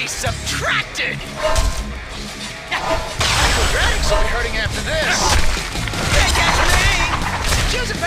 be subtracted! Acrobatics will be hurting after this! That gets me! Choose a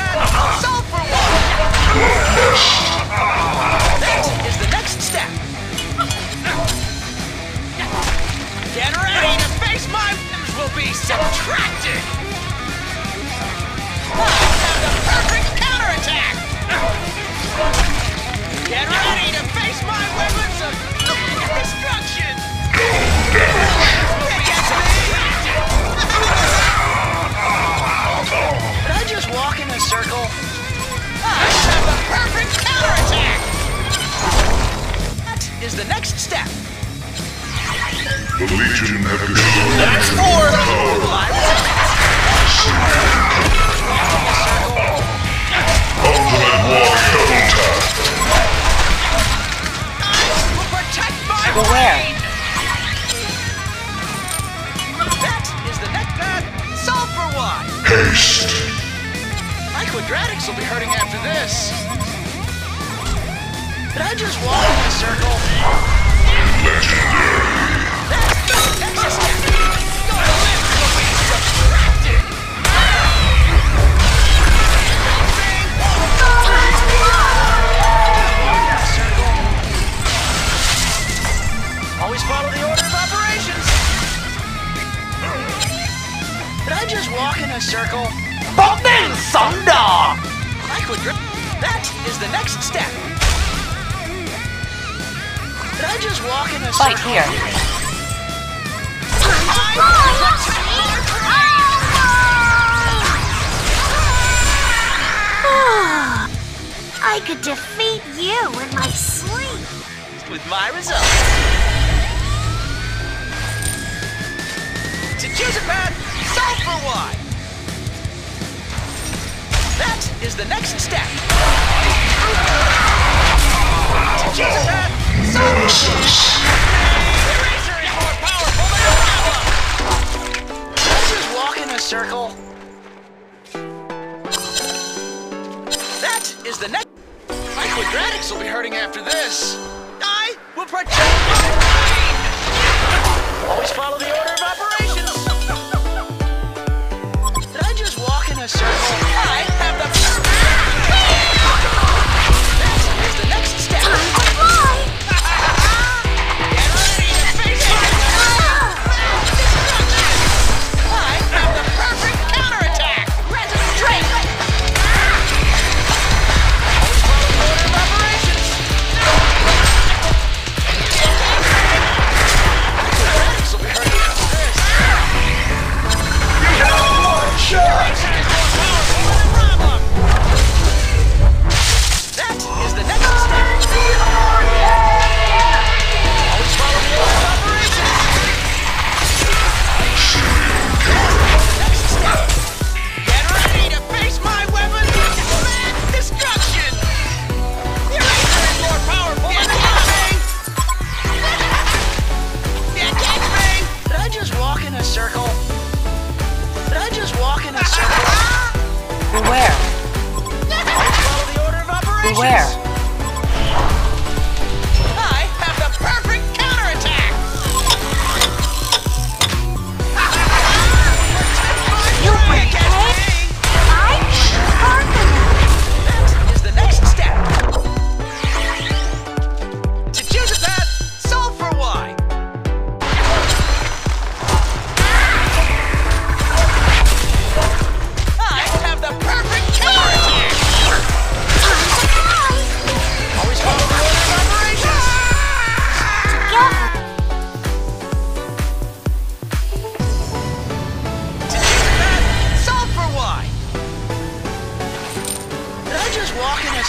Legion have destroyed That's four! Ultimate Warrior Attack! Beware! That is the neckpad Sulfur Y! Haste! My quadratics will be hurting after this! Did I just walk in a circle? Legendary! Fight here. I could defeat you in my sleep. With my results. To choose a path, solve for one. That is the next step. To choose a path, solve for. a circle? That is the next... My quadratics will be hurting after this. I will protect my Always follow the order of operations. Did I just walk in a circle? I where?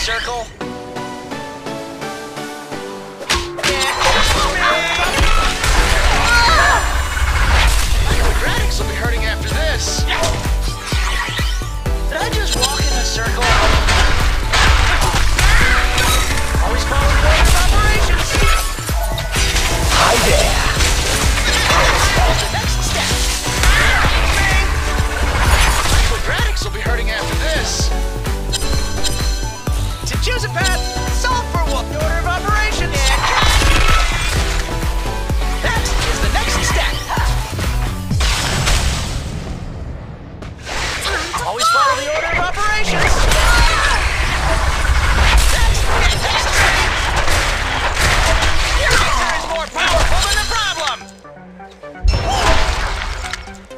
circle?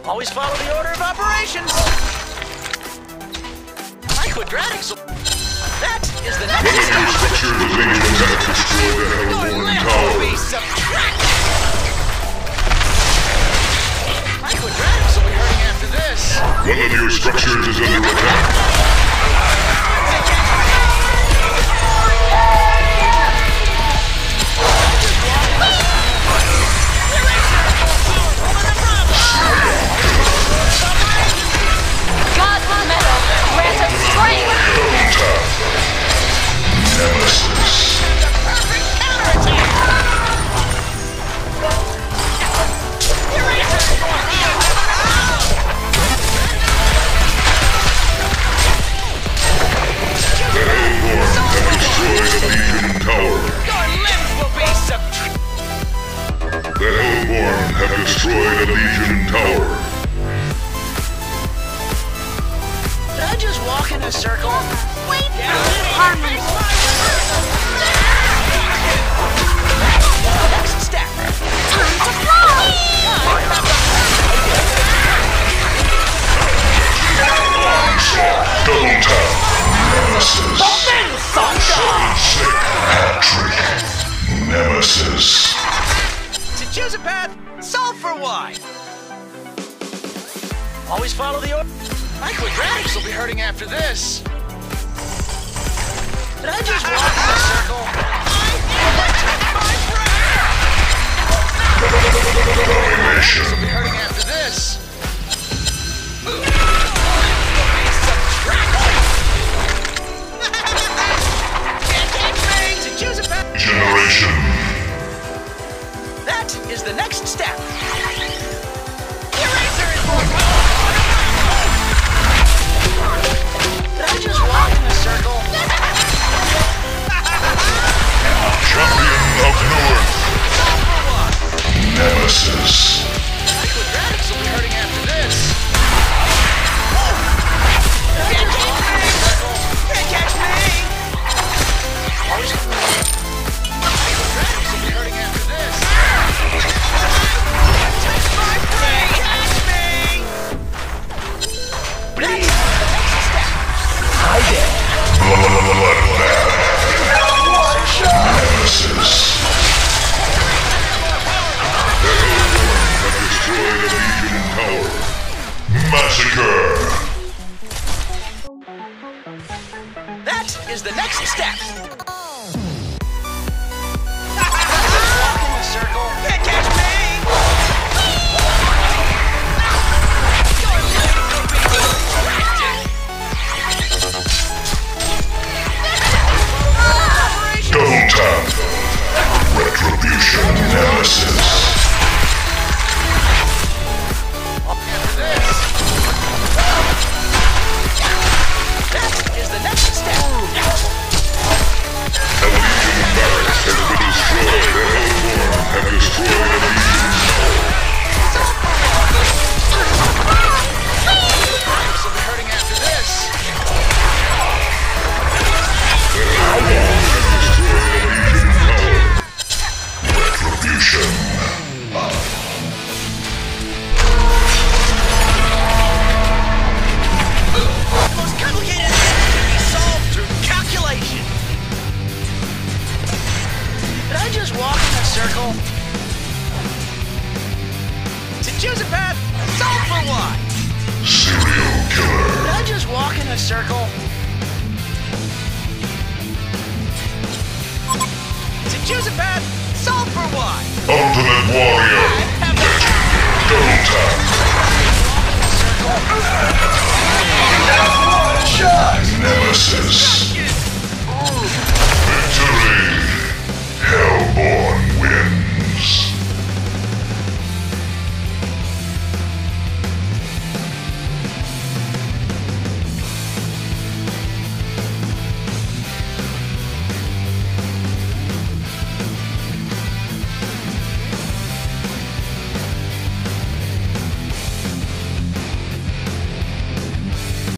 Always follow the order of operations. My quadratics. That is the next One of your step. structures is able to destroy the Your Hellborn limb be Tower. subtracted. My quadratics will be hurting after this. One of your structures is under attack. have destroyed a Legion Tower. Did I just walk in a circle? Wait for harmony. Next step. Time to fly. Double tap. Nemesis. 保命성장 Sick hat trick. Nemesis. To choose a path, solve for Y. Always follow the order. My quadratics will be hurting after this. Step. Massacre. That is the next step. Psychopath Sulfur One! Ultimate Warrior! Double tap! Shot! Nemesis! Victory! Hellborn wins!